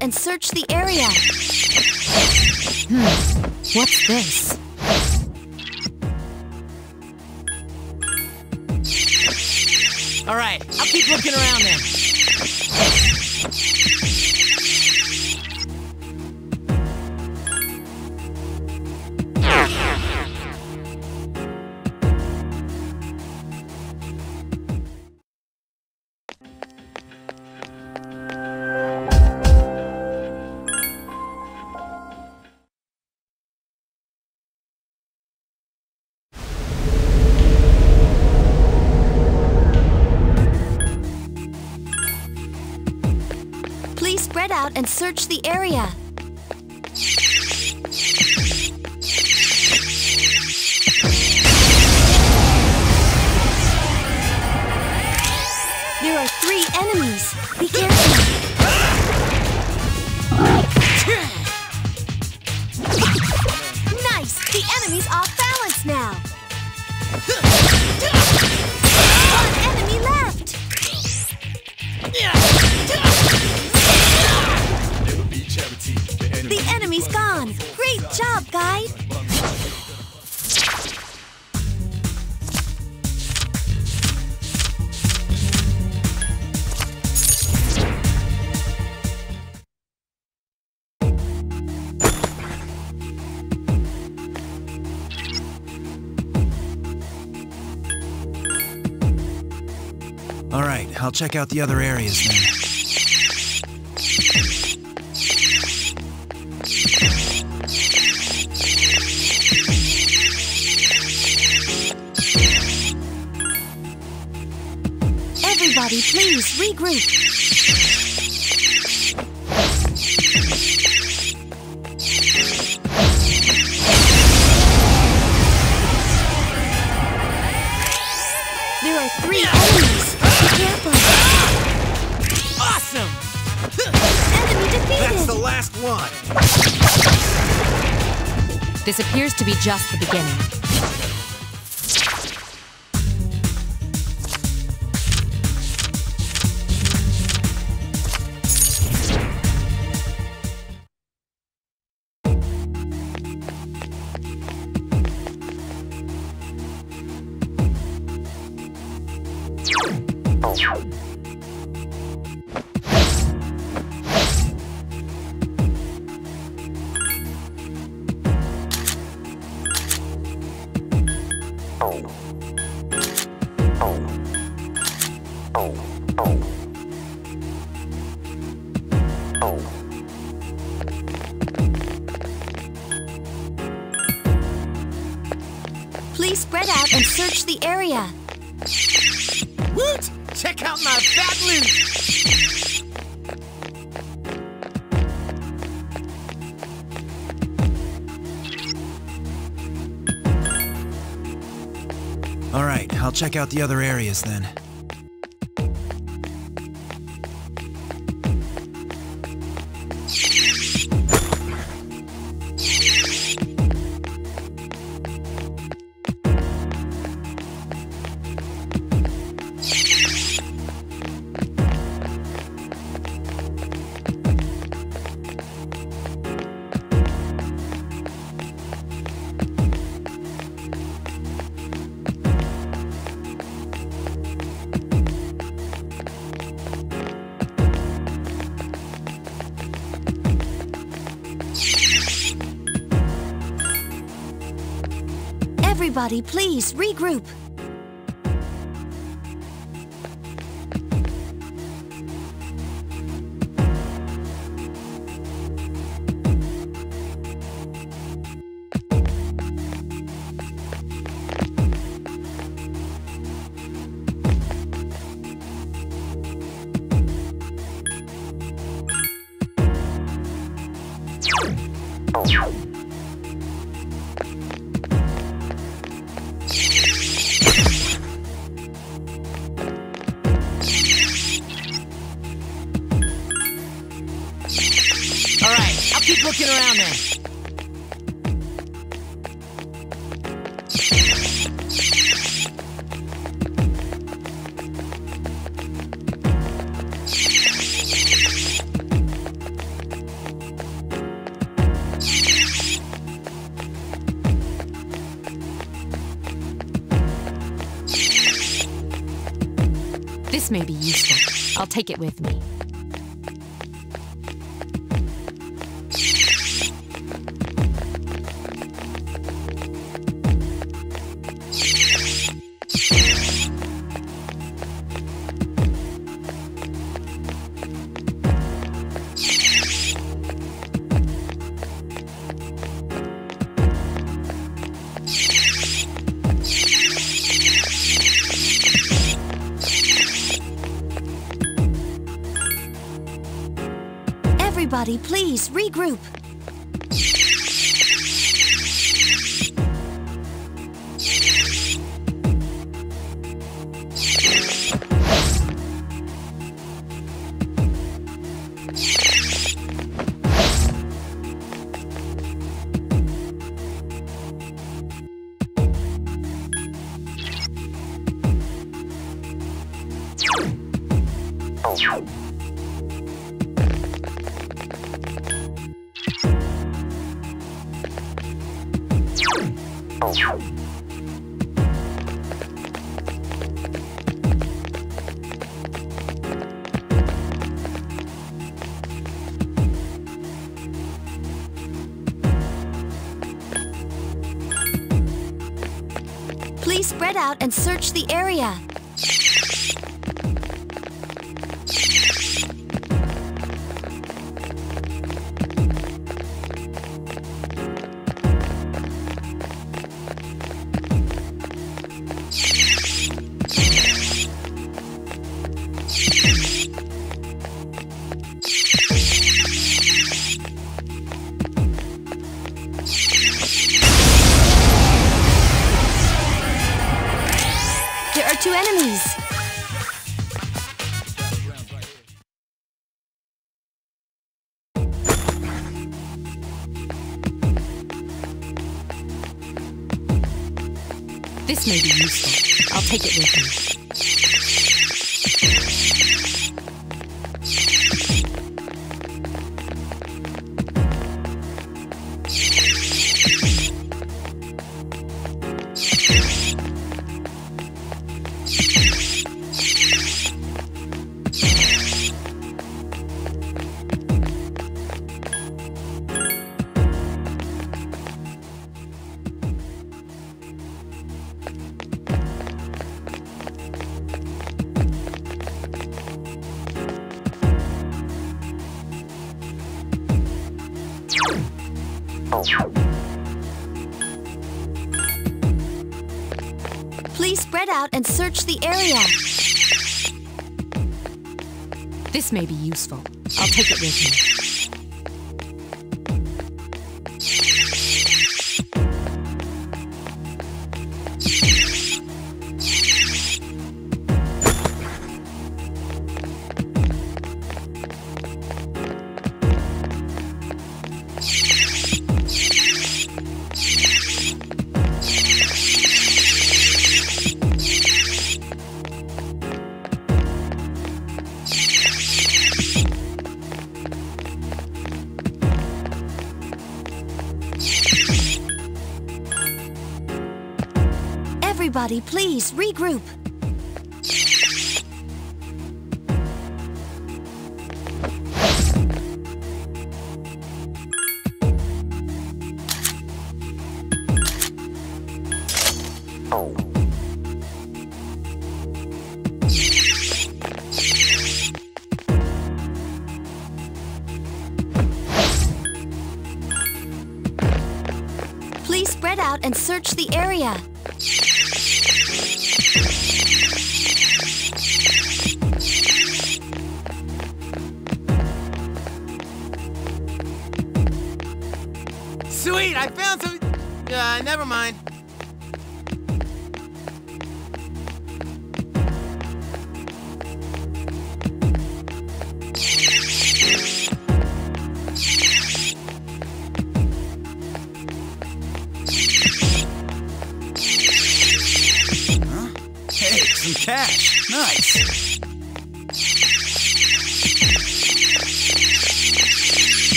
and search the area. Hmm, what's this? Search the area. Enemy's. Great job, guys! All right, I'll check out the other areas then. There are three enemies. Be careful. Awesome! Enemy defeated. That's the last one! This appears to be just the beginning. Please spread out and search the area. Woot! Check out my fat loot! All right, I'll check out the other areas then. Everybody, please regroup. Looking around there. This may be useful. I'll take it with me. Please regroup. Please spread out and search the area. Two enemies. This may be useful. I'll take it with me. Please spread out and search the area. This may be useful. I'll take it with me. Everybody, please regroup.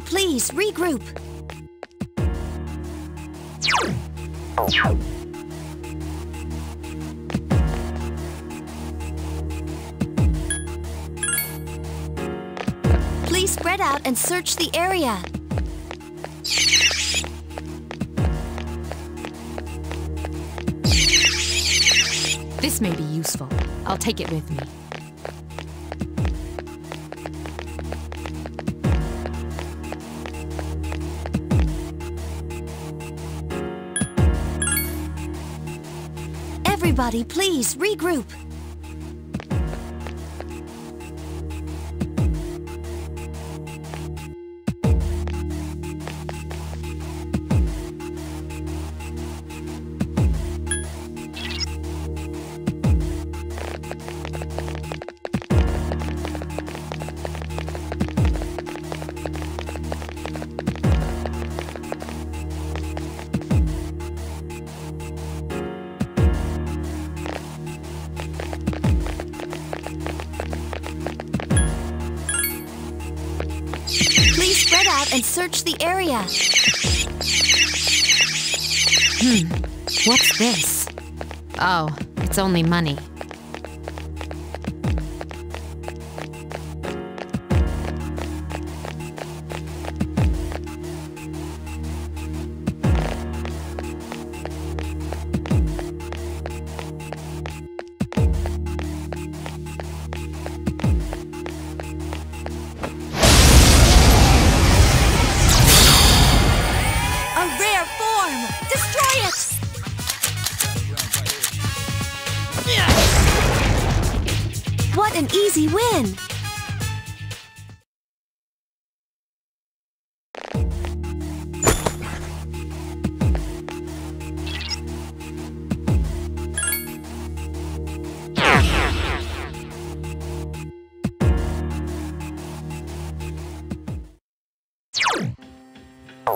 Please regroup. Please spread out and search the area. This may be useful. I'll take it with me. Everybody, please regroup. search the area. Hmm, what's this? Oh, it's only money.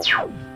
Ow!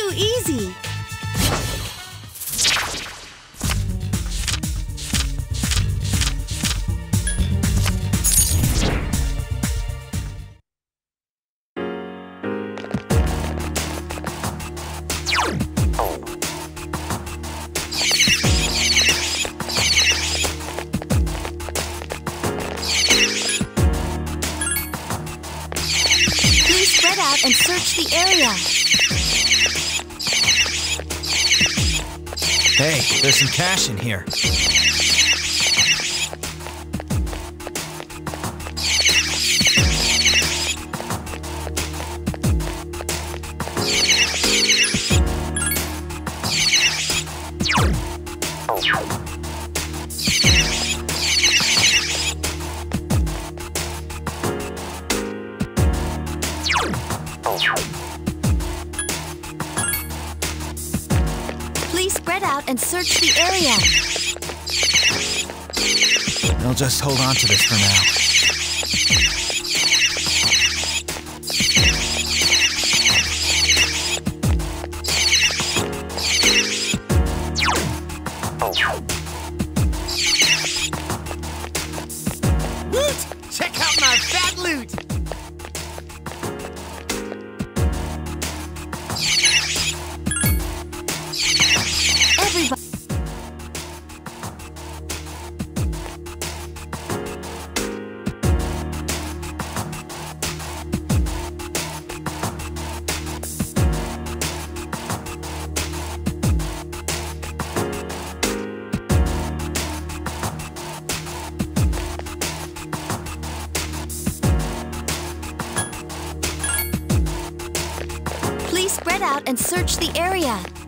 too easy! cash in here. just hold on to this for now. and search the area.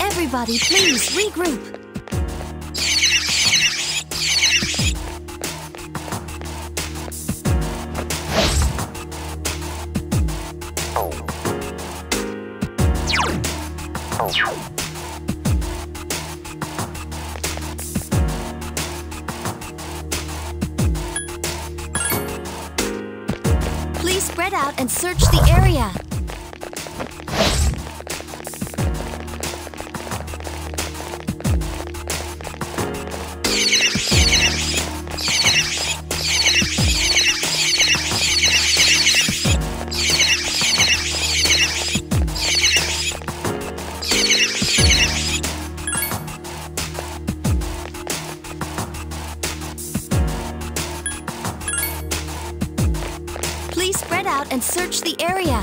Everybody, please regroup. out and search the area.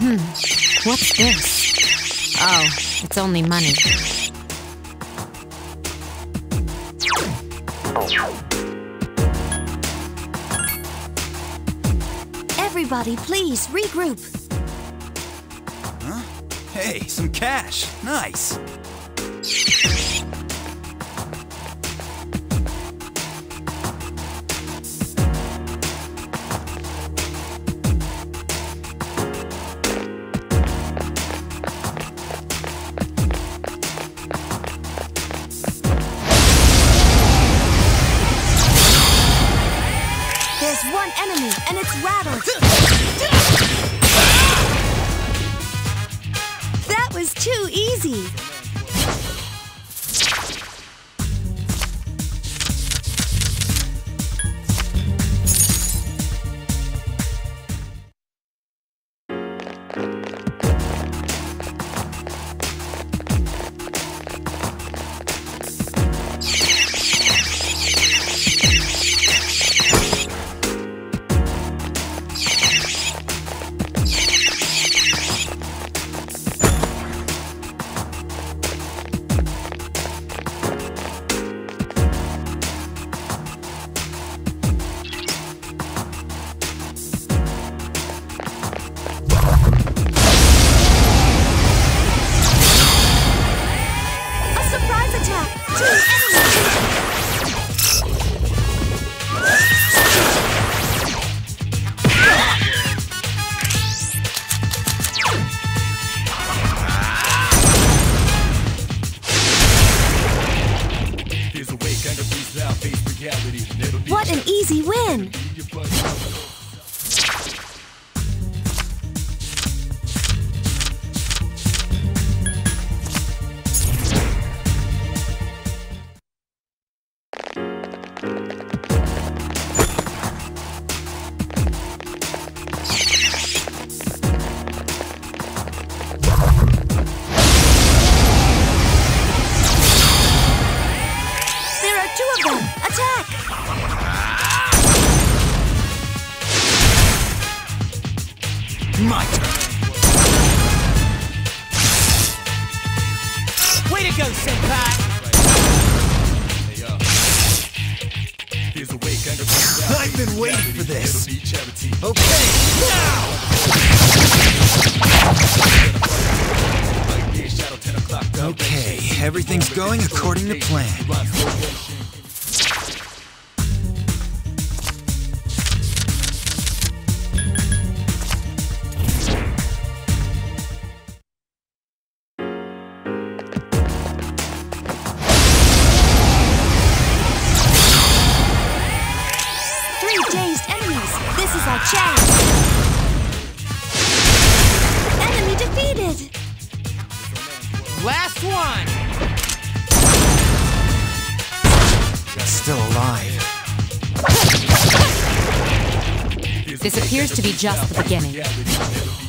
Hmm, what's this? Oh, it's only money. Everybody, please regroup. Some cash. Nice. Appears to be just the beginning.